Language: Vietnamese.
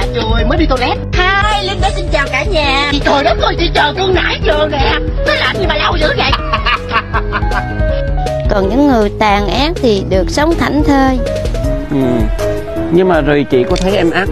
trời là trời mới đi toilet. Hai, Linh đã xin chào cả nhà. Chị trời đất ơi chị chờ con nãy giờ nè. Nó làm gì mà lâu dữ vậy? Còn những người tàn ác thì được sống thảnh thơi. Ừ. nhưng mà rồi chị có thấy em ác